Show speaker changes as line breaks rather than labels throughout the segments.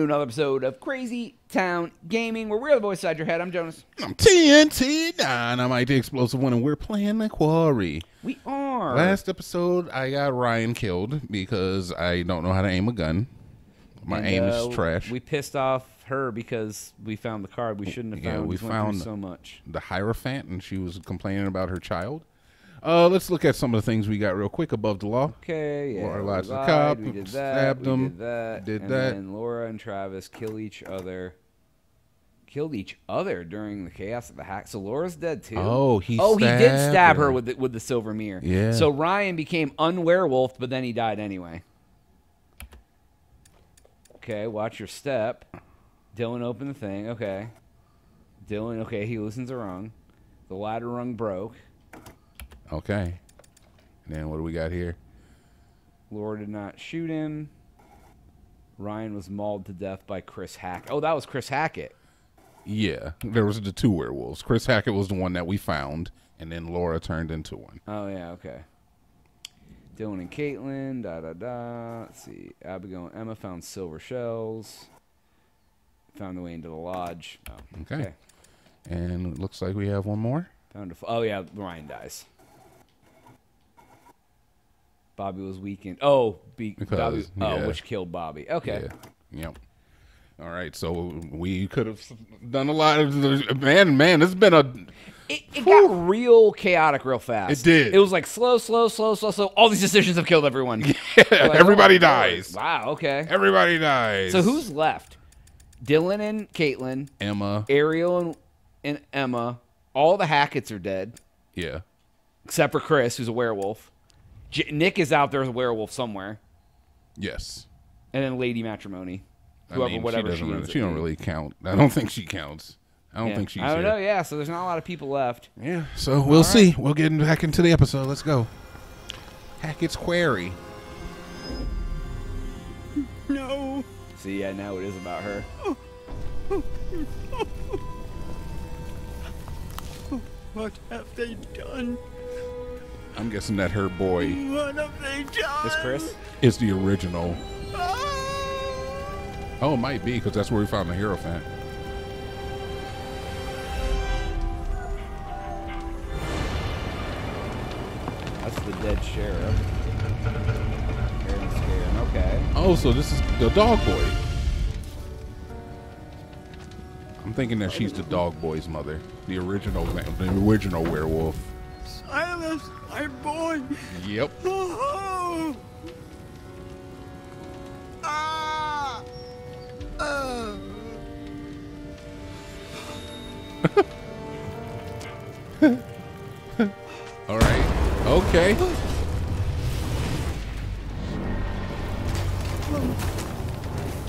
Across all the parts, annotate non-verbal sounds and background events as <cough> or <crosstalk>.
to another episode of Crazy Town Gaming, where we're the voice inside your head. I'm Jonaas.
I'm TNT Nine. I'm the explosive one, and we're playing the quarry.
We are.
Last episode, I got Ryan killed because I don't know how to aim a gun. My
And,
aim
uh,
is trash.
We pissed off her because we found the card we shouldn't have
Yeah,
found.
we
just went through
found-
so much.
the Hierophant, and she was complaining about her child. Uh, let's look at some of the things we got real quick above the law.
Okay, yeah.
Lied to the cop,
We did that.
stabbed
we
him,
Did that.
did
and
that.
Then Laura and Travis kill each other. Killed each other during the chaos of the hack. So Laura's dead too.
Oh, he
Oh, he did stab her
her.
with the, with the silver mirror.
Yeah.
So Ryan became unwerewolfed, but then he died anyway. Okay, watch your step. Dylan opened the thing. Okay. Dylan. Okay, he listens to rung. The ladder rung broke.
Okay. And then what do we got here?
Laura did not shoot him. Ryan was mauled to death by Chris Hack. Oh, that was Chris Hackett.
Yeah, there was the two werewolves. Chris Hackett was the one that we found, and then Laura turned into one.
Oh yeah, okay. Dylan and Caitlin, da da da. Let's see. Abigail and Emma found silver shells. Found the way into the lodge. Oh,
Okay. And it looks like we have one more.
Found a. F- oh yeah, Ryan dies. Bobby was weakened. Oh, be,
Because,
Bobby, oh,
yeah.
which killed Bobby. Okay.
Yeah. Yep. All right, so we could have done a lot of man. Man, it's been a
It, it got real chaotic real fast.
It did.
It was like slow, slow, slow, slow, slow. All these decisions have killed everyone. <laughs> Like, oh,
everybody
oh,
dies.
Wow. Okay.
Everybody dies.
So who's left? Dylan and Caitlin,
Emma?
Ariel and, and Emma. All the Hacketts are dead
Yeah.
except for Chris, who's a werewolf. J- Nick is out there as a werewolf somewhere,
Yes.
and then Lady Matrimony,
I
whoever,
mean,
whatever
she
she,
doesn't. really,
ends up
she don't
being.
really count. I don't think she counts. I don't
Yeah.
think she's
I don't
here.
know. Yeah. So there's not a lot of people left.
Yeah. So we'll see. We'll get back into the episode. Let's go. Hackett's Quarry.
No.
See, yeah, now it is about her.
What have they done?
I'm guessing that her boy
What have they done?
This Chris.
is the original.
Ah!
Oh, it might be because that's where we found the Hierophant.
That's the dead sheriff. Aaron Scarin. Okay.
Oh, so this is the dog boy. I'm thinking that she's the dog boy's mother, the original, the original werewolf.
Silas, my boy.
Yep.
Oh. Ah. Ah. <laughs>
All right. Okay.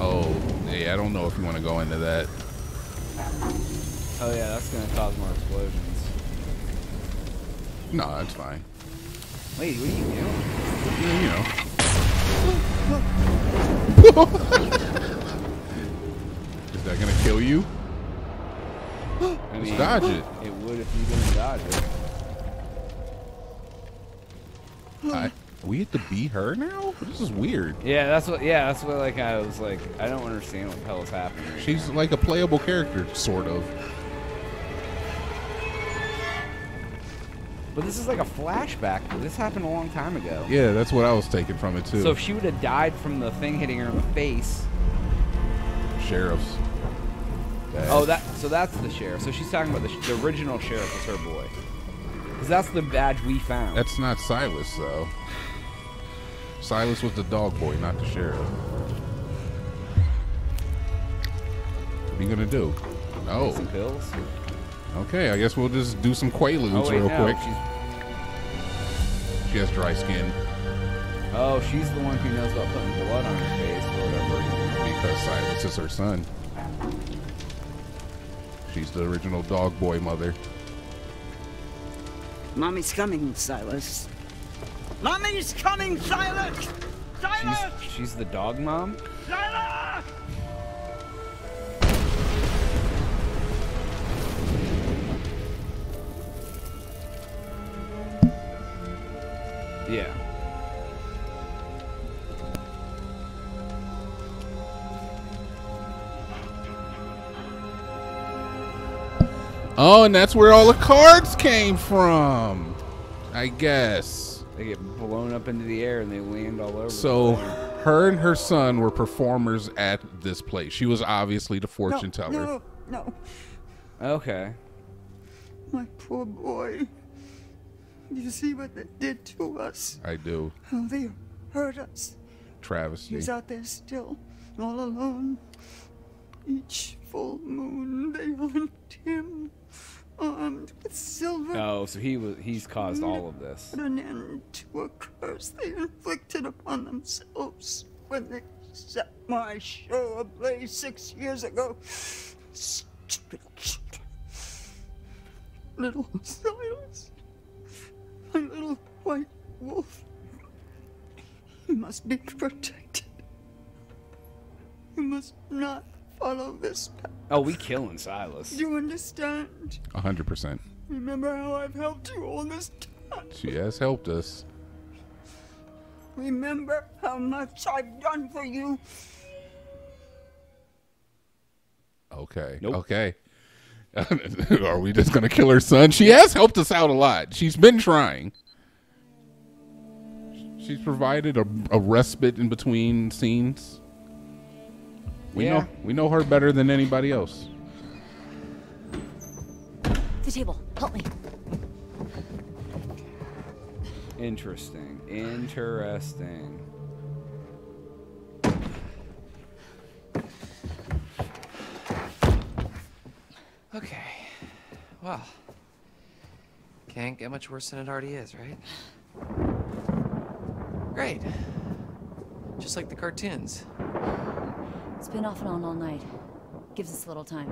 Oh, yeah. I don't know if you want to go into that.
Oh yeah, that's gonna cause more explosions.
No, that's fine.
Wait, what are you doing?
Yeah, you know. <laughs> Is that gonna kill you?
I
Just dodge it.
It would if you didn't dodge it.
I, we have to be her now? This is weird.
Yeah, that's what. Yeah, that's what. Like I was like, I don't understand what the hell is happening.
She's like a playable character, sort of.
But this is like a flashback. This happened a long time ago.
Yeah, that's what I was taking from it too.
So if she would have died from the thing hitting her in the face.
Sheriffs.
Oh, that. So that's the sheriff. So she's talking about the, the original sheriff was her boy. Because that's the badge we found.
That's not Silas, though. Silas was the dog boy, not the sheriff. What are you gonna do? Oh,
Some pills.
okay. I guess we'll just do some quaaludes
Oh wait,
real
no.
quick.
She's,
She has dry skin
oh, she's the one who knows about putting blood on her face or whatever.
because Silas is her son. She's the original dog boy mother.
Mommy's coming, Silas. Mommy's coming, Silas! Silas!
She's she's the dog mom.
Silas!
Yeah.
Oh, and that's where all the cards came from. I guess.
They get blown up into the air and they land all over.
So her and her son were performers at this place. She was obviously the fortune
no,
teller.
No, no.
Okay.
My poor boy. You see what they did to us?
I do.
How they hurt us.
Travesty.
He's out there still, all alone. Each full moon they hunt him, armed with silver.
Oh, so he was he's caused all of this.
Put an end to a curse they inflicted upon themselves when they set my show ablaze six years ago. Stupid children. Little Silas. My little white wolf. He must be protected. You must not follow this path.
Oh, we killing Silas.
Do you understand?
A hundred percent.
Remember how I've helped you all this time.
She has helped us.
Remember how much I've done for you.
Okay.
Nope.
Okay. <laughs> Are we just gonna kill her son? She has helped us out a lot. She's been trying. She's provided a, a respite in between scenes. We
Yeah.
know we know her better than anybody else.
The table. Help me.
Interesting. Interesting.
Okay. Well, can't get much worse than it already is, right? Great. Just like the cartoons.
It's been off and on all night. Gives us a little time.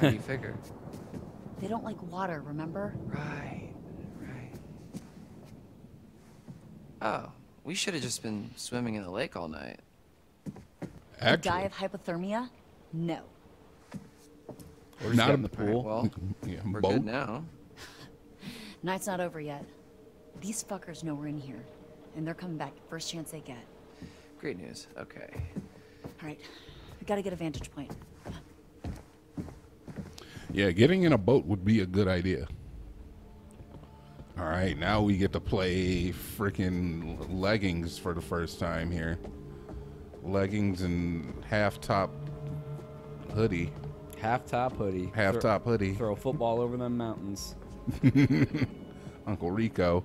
How do you figure?
They don't like water, remember?
Right, right. Oh, we should have just been swimming in the lake all night.
Actually.
Die of hypothermia? No.
Or just
Not in
in the
the
pool.
Well, <laughs>
yeah,
we're
boat.
good now. <laughs>
Night's not over yet. These fuckers know we're in here. And they're coming back first chance they get.
Great news. Okay.
Alright. We gotta get a vantage point.
Yeah, getting in a boat would be a good idea. All right, now we get to play freaking leggings for the first time here. Leggings and half top hoodie,
Half top hoodie.
half top hoodie.
Throw a football over them mountains. <laughs>
Uncle Rico.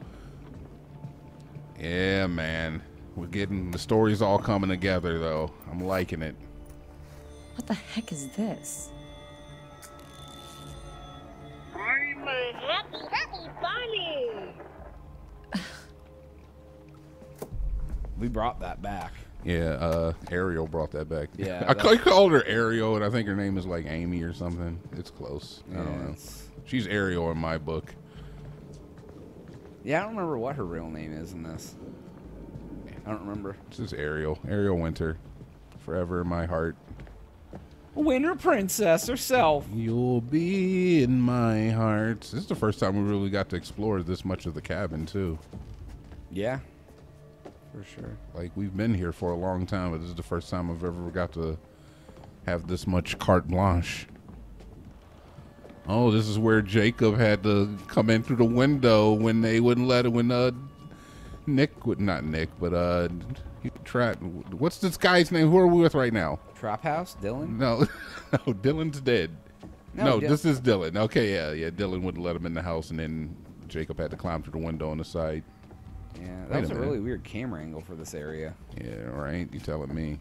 Yeah, man. We're getting the stories all coming together though. I'm liking it.
What the heck is this?
I'm a happy, happy bunny.
We brought that back.
Yeah, uh, Ariel brought that back.
Yeah, <laughs>
I
that-
called her Ariel, and I think her name is like Amy or something. It's close. I don't know.
it's-
She's Ariel in my book.
Yeah, I don't remember what her real name is in this. I don't remember.
This is Ariel. Ariel Winter. Forever in my heart.
Winter Princess herself.
You'll be in my heart. This is the first time we really got to explore this much of the cabin, too.
Yeah, for sure.
Like, we've been here for a long time, but this is the first time I've ever got to have this much carte blanche. Oh, this is where Jacob had to come in through the window when they wouldn't let it, when, uh, Nick would, not Nick, but, uh, he tried, what's this guy's name? Who are we with right now?
Trap House, Dylan.
No, <laughs> no, Dylan's dead.
No,
No,
Dil-
this is Dylan. Okay, yeah, yeah. Dylan wouldn't let him in the house, and then Jacob had to climb through the window on the side.
Yeah, that
Wait a
was a,
minute.
really weird camera angle for this area.
Yeah, right. You telling me?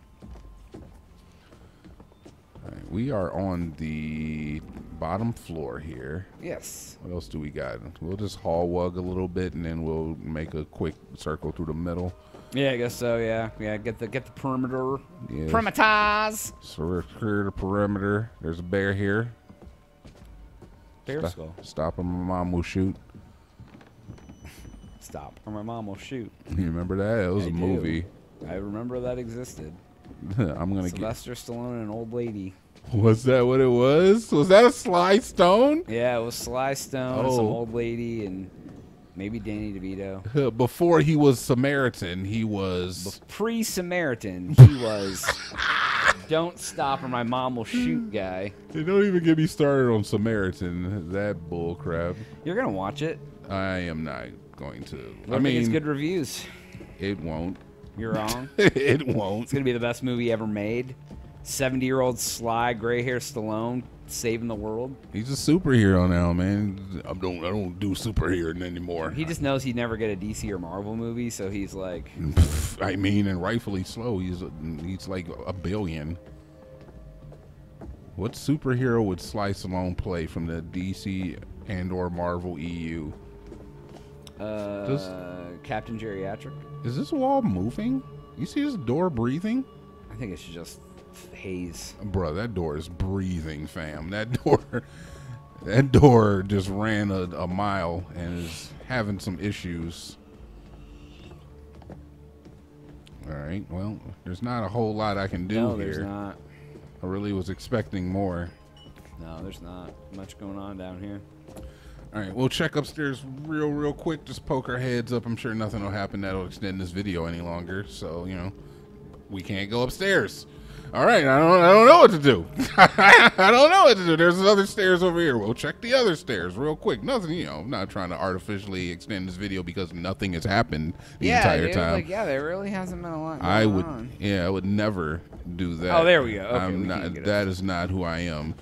Right, we are on the bottom floor here.
Yes.
What else do we got? We'll just haul wug a little bit, and then we'll make a quick circle through the middle.
Yeah, I guess so. Yeah, yeah. Get the get the perimeter.
Yes.
Primitize.
So we're clear the perimeter. There's a bear here.
Bear
Stop-
skull.
Stop him, my mom will shoot.
Stop, or my mom will shoot.
You remember that? It was
I
a
do.
movie.
I remember that existed. <laughs>
I'm gonna get.
Sylvester Stallone and an old lady.
Was that what it was? Was that a Sly Stone?
Yeah, it was Sly Stone, and some
Oh.
old lady, and maybe Danny DeVito. <laughs>
Before he was Samaritan, he was.
Pre Samaritan, he was <laughs> Don't stop or my mom will shoot guy.
They don't even get me started on Samaritan. That bull crap.
You're gonna watch it.
I am not going to.
I,
I
mean, it's good reviews.
it won't.
You're wrong. <laughs>
it won't.
it's gonna be the best movie ever made. Seventy-year-old sly gray hair Stallone saving the world.
He's a superhero now, man. I don't. I don't do superhero anymore.
He just knows he'd never get a DC or Marvel movie, so he's like, <laughs>
I mean, and rightfully so. He's he's like a billion. What superhero would Sly Alone play from the DC and or Marvel EU?
Uh,
Does-
Captain Geriatric.
Is this wall moving? You see this door breathing?
I think it's just haze.
Bro, that door is breathing, fam. That <laughs> door, that door just ran a, a mile and is having some issues. All right, well, there's not a whole lot I can do
no,
here.
there's not.
I really was expecting more.
No, there's not much going on down here.
All right, we'll check upstairs real, real quick. Just poke our heads up. I'm sure nothing will happen that'll extend this video any longer. So you know, we can't go upstairs. All right, I don't, I don't know what to do. <laughs> I don't know what to do. There's other stairs over here. We'll check the other stairs real quick. Nothing, you know. I'm not trying to artificially extend this video because nothing has happened the
yeah,
entire
dude,
time.
Like, yeah, there really hasn't been a lot. Going
I would,
on.
yeah, I would never do oh, that.
Oh, there we go. Okay,
I'm
we
not. That is not who I am.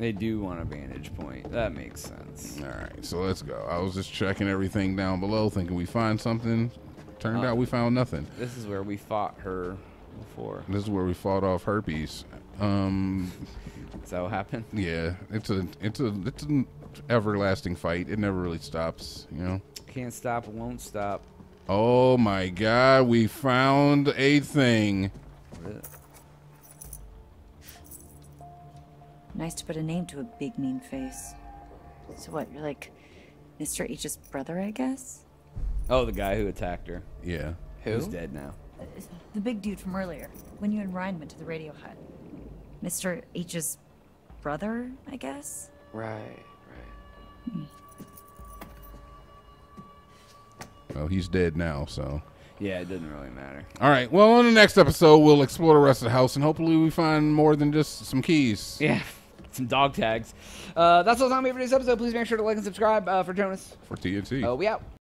They do want a vantage point. That makes sense.
All right, so let's go. I was just checking everything down below, thinking we find something. Turned
Uh,
out we found nothing.
This is where we fought her before.
This is where we fought off herpes. Um, <laughs>
that what happened?
yeah, it's a it's a it's an everlasting fight. It never really stops, you know.
Can't stop, won't stop.
Oh my God, we found a thing.
Nice to put a name to a big mean face. So what, you're like Mr. H's brother, I guess?
Oh, the guy who attacked her.
Yeah.
Who's dead now?
Uh, the big dude from earlier, when you and Ryan went to the radio hut. Mr. H's brother, I guess?
Right, right.
Well, he's dead now, so.
Yeah, it didn't really matter.
All right. Well, on the next episode, we'll explore the rest of the house, and hopefully, we find more than just some keys.
Yeah, <laughs> some dog tags. Uh, that's all the time we have for today's episode. Please make sure to like and subscribe uh, for Jonaas.
For TNT.
Uh, we out.